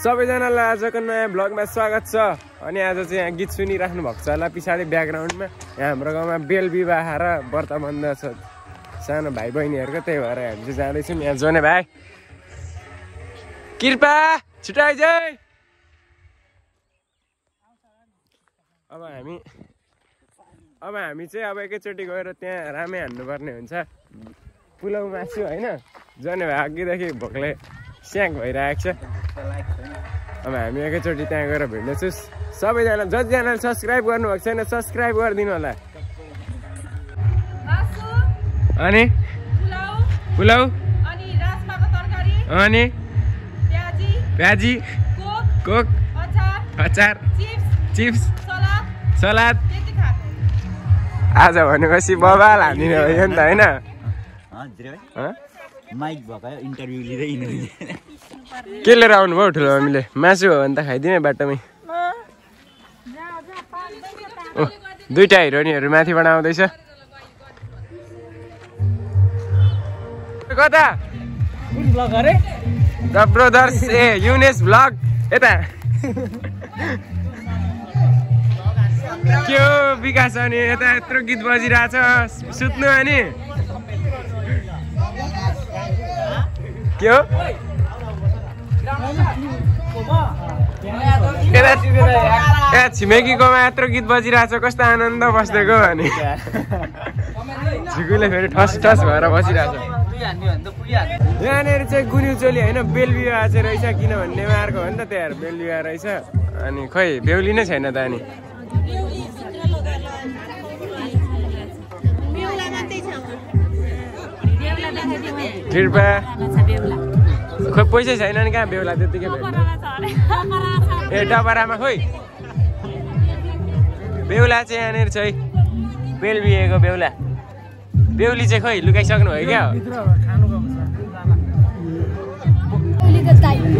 सबैजनालाई आजको नयाँ ब्लगमा स्वागत छ। अनि आज चाहिँ यहाँ गीत सुनिराख्नु भएको छ होला। पछाडि ब्याकग्राउन्डमा यहाँ हाम्रो गाउँमा बेल विवाह र व्रत बन्द छ। सानो भाइ बहिनीहरूको त्यही भएर हामी चाहिँ जाँदैछौँ यहाँ। जोने भाइ कृपा छिटो आइज है। अब हामी अब हामी चाहिँ अब एकैचोटि गएर त्यहाँ रामै हान्नुपर्ने हुन्छ। पुलाउ मासु होइन। जने भाइ अघिदेखि भोकले स्याङ भइरहेको छ। अब हामी एकैचोटि त्यहाँ गएर भेट्नेछु सबैजना जतिजनाले सब्सक्राइब गर्नुभएको छैन सब्सक्राइब गरिदिनु होला। अनि? पुलाउ अनि राजमाको तरकारी अनि? प्याजी प्याजी? Coke coke? अचार अचार? Chips chips? सलाद आज भनेपछि बबाल हानिने भयो नि त होइन। हजुर। भाइ हँ? माइक भएको इन्टरभ्यू लिँदै हिँड्नु के लिएर आउनुभयो ठुलो मम्मीले मासु हो भने त खाइदिउँ है बाटोमै। दुइटा हिरोइनहरू माथिबाट आउँदैछ कता? द ब्रदर्स ए युनेस भ्लग यता। के हो विकास अनि यता यत्रो गीत बजिरहेछ सुत्नु अनि? के हो? ए छिमेकीकोमा यत्रो गीत बजिरहेछ कस्तो आनन्द बस्देको अनि। झिकुले फेरि ठस ठस भएर बसिरहेछ। यहाँनिर चाहिँ गुन्यु चोली होइन बेल विवाह चाहिँ रहेछ किनभने नेवारको हो नि त त्यहाँ बेल विवाह रहेछ। अनि खै बेहुली नै छैन त अनि। कृपा खोइ पैसै छैन नि कहाँ बेहुला त्यत्तिकै भेट्नु ए डबरामा खोइ। बेहुला चाहिँ यहाँनिर छ है। बेल बिहेको बेहुला। बेहुली चाहिँ खोइ लुकाइसक्नु भयो क्या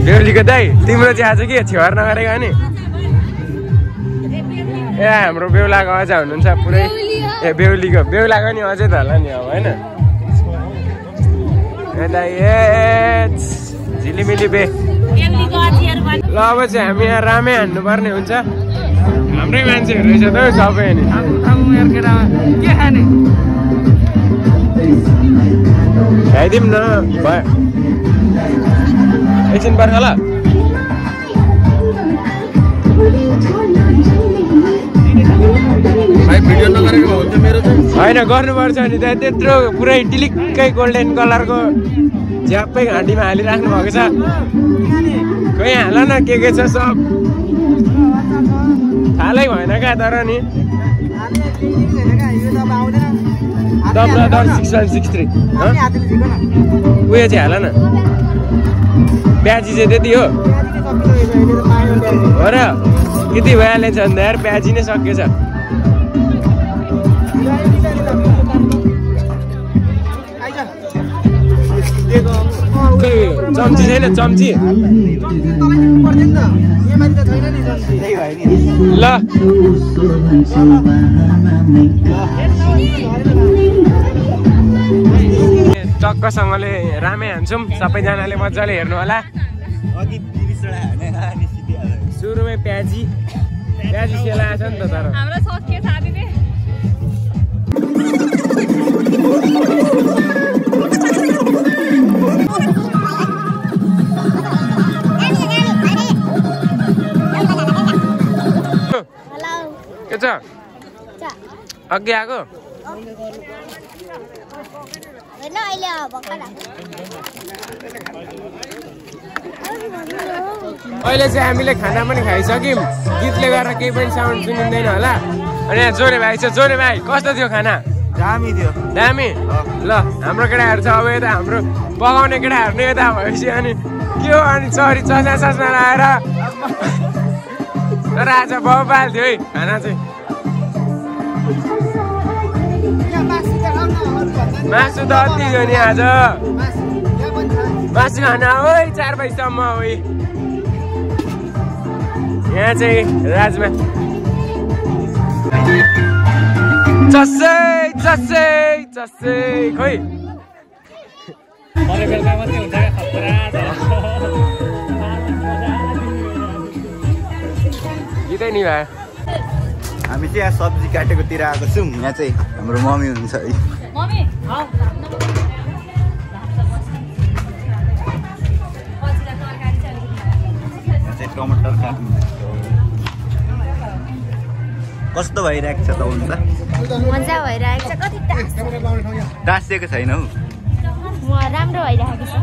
बेहुलीको दाइ तिम्रो चाहिँ आज के छेवार नगरेको नि? ए हाम्रो बेहुलाको अझ हुनुहुन्छ पुरै। ए बेहुलीको बेहुलाको नि अझै त होला नि अब होइन? यता ए झिलिमिली बे। ल अब चाहिँ हामी यहाँ रामै हान्नुपर्ने हुन्छ। हाम्रै मान्छेहरू रहेछ त हौ सबै नि के खाने खाइदिउँ न भयो एकछिन पर्ख ल। भाइ भिडियो नगरेको हुन्छ मेरो चाहिँ होइन गर्नुपर्छ नि त्यहाँ त्यत्रो पुरै टिलिक्कै गोल्डन कलरको झ्याप्पै घाँटीमा हालिराख्नु भएको छ। खोइ हाल न के के छ सब? थालै भएन क्या तर नि? सिक्स वान सिक्स थ्री उयो चाहिँ हाल न। प्याजी चाहिँ त्यति हो। र यति भइहालेछ भने त यार प्याजी नै सकिएछ। चम्ची छैन चम्ची ल। टक्कसँगले रामै हान्छौँ सबैजनाले मजाले हेर्नु होला। सुरुमै प्याजी। प्याजी सेलाएको छ नि त तर। हाम्रो के छ अघि आएको अहिले चाहिँ हामीले खाना पनि खाइसक्यौँ। गीतले गर्दा केही पनि साउन्ड सुनिँदैन होला। अनि यहाँ जोरे भाइ छ। जोरे भाइ कस्तो थियो खाना? दामी थियो। दामी? ल हाम्रो केटाहरू छ। अब यता हाम्रो पकाउने केटाहरू नै यता भएपछि अनि के हो अनि चरी चस्ना चस्ना लगाएर तर आज बबाल थियो है। खाना चाहिँ। मासु त अति हो नि आज। मासु खान ओ चार बजीसम्म हो यहाँ चाहिँ राजमा। चस्सै चस्सै चस्सै खोइ। गीतै नि भयो हामी चाहिँ यहाँ सब्जी काटेकोतिर आएको छौँ। यहाँ चाहिँ हाम्रो मम्मी हुनुहुन्छ है। टमाटर काट्नु। कस्तो भइरहेको छ त हुन्छ? मजा भइरहेको छ। कति टाँसिएको छैन हौ। राम्रो भइरहेको छ।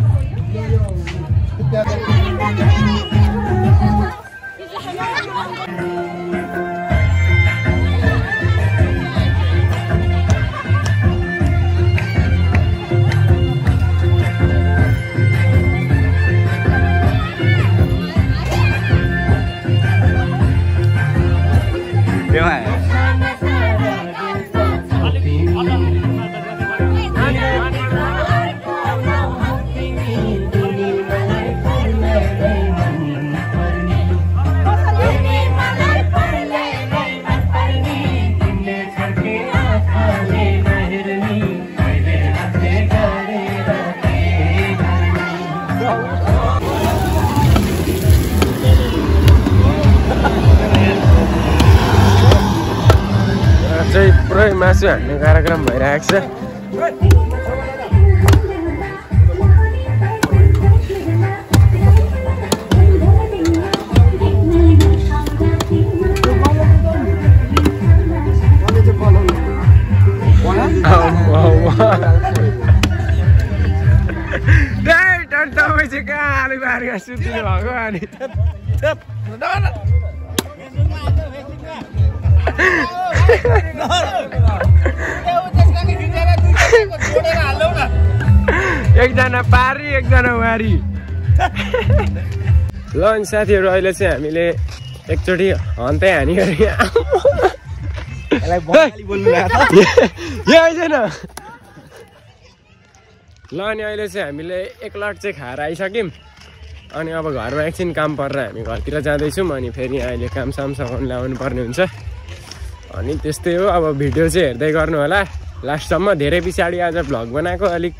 त्यहाँ चाहिँ पुरै मासु हान्ने कार्यक्रम भइरहेको छ तपाईँ चाहिँ कहाँ आलु बारीमा सुत्नु भएको अनि एकजना पारी एकजना वारी। ल अनि साथीहरू अहिले चाहिँ हामीले एकचोटि हन्ते हानी आइजेन ल अनि अहिले चाहिँ हामीले एक लट चाहिँ खाएर आइसक्यौँ। अनि अब घरमा एकछिन काम परेर हामी घरतिर जाँदैछौँ अनि फेरि अहिले काम साम सघाउनु ल्याउनु पर्ने हुन्छ। अनि त्यस्तै हो अब भिडियो चाहिँ हेर्दै गर्नु होला। लास्टसम्म धेरै पछाडि आज भ्लग बनाएको अलिक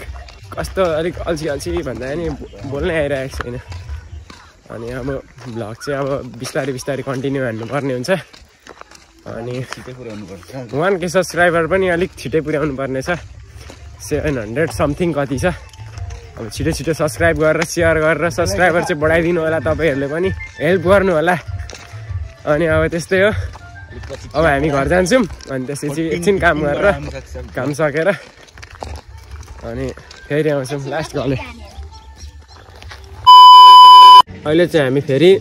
कस्तो अलिक अल्छी अल्छी भन्दा पनि बोल्नै आइरहेको छैन। अनि अब भ्लग चाहिँ अब बिस्तारै बिस्तारै कन्टिन्यू हान्नुपर्ने हुन्छ। अनि वान के सब्सक्राइबर पनि अलिक छिटै पुर्याउनु पर्ने छ। सेभेन हन्ड्रेड समथिङ कति छ? अब छिटो छिटो सब्सक्राइब गरेर सेयर गरेर सब्सक्राइबर चाहिँ बढाइदिनु होला तपाईँहरूले पनि। हेल्प गर्नु होला। अनि अब त्यस्तै हो। अब हामी घर जान्छौँ। अनि त्यसपछि एकछिन काम गरेर काम सकेर अनि फेरि आउँछौँ लास्ट घरले अहिले चाहिँ हामी फेरि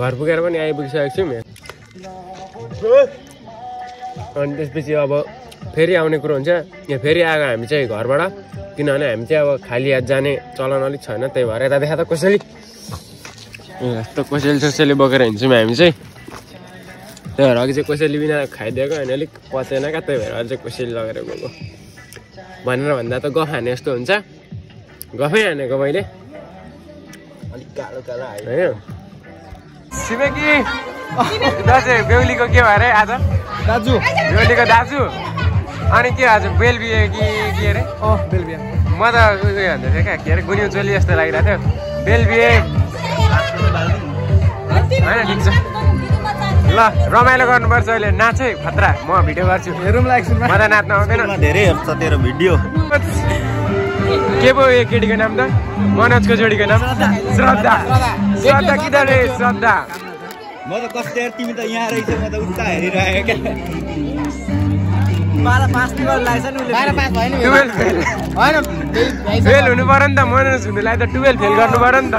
घर पुगेर पनि आइपुगिसकेको छौँ अनि त्यसपछि अब फेरि आउने कुरो हुन्छ। यहाँ फेरि आएको हामी चाहिँ घरबाट। किनभने हामी चाहिँ अब खाली हात जाने चलन अलिक छैन। त्यही भएर यता देखा त कसैले। यस्तो कसैले सोसेली बोकेर हिँड्छौँ हामी चाहिँ। त्यही भएर अघि चाहिँ कसैले बिना खाइदिएको अनि अलिक पचेन क्या त्यही भएर अझै कसैले लगेर गएको भनेर भन्दा त गफ हाने जस्तो हुन्छ गफै हानेको मैले अलिक कालो कालो आयो होइन छिमेकी दाजु बेहुलीको के भयो अरे आज दाजु बेहुलीको दाजु अनि के आज बेल बिहे कि के अरे अँ म त उयो भन्दै थिएँ क्या के अरे गुन्यु चोली जस्तो लागिरहेको थियो बेल बिहे होइन ठिक छ ल रमाइलो गर्नुपर्छ अहिले। नाच है खतरा म भिडियो गर्छु। हेरौँला म त नाच्न आउँदैन। धेरै हेर्छ तेरो भिडियो। के पो यो केटीको नाम त? मनोजको जोडीको नाम? श्रद्धा। श्रद्धा। कि त रे श्रद्धा? म त कस्तो यार तिमी त यहाँ रहेछ म त उता हेरिरहेको फेल। हुनु पऱ्यो नि त मनोज हुनुलाई त टुवेल्भ फेल गर्नु पऱ्यो नि त।